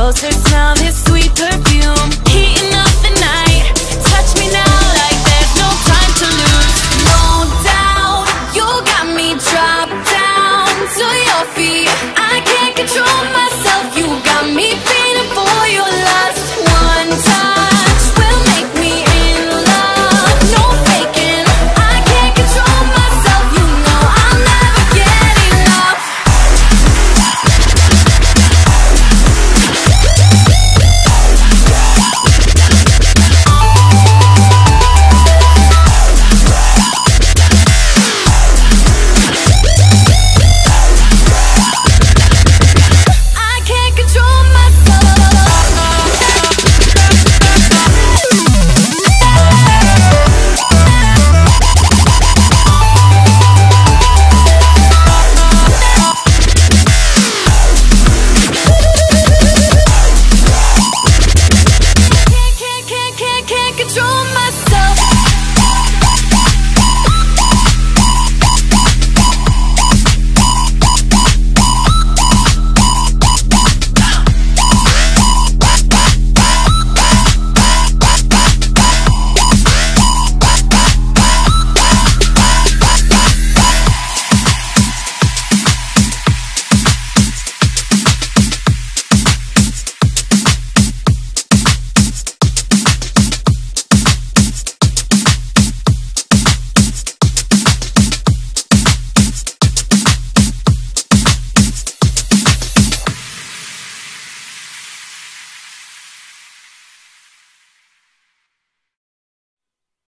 closer, smell his sweet perfume. Heating up.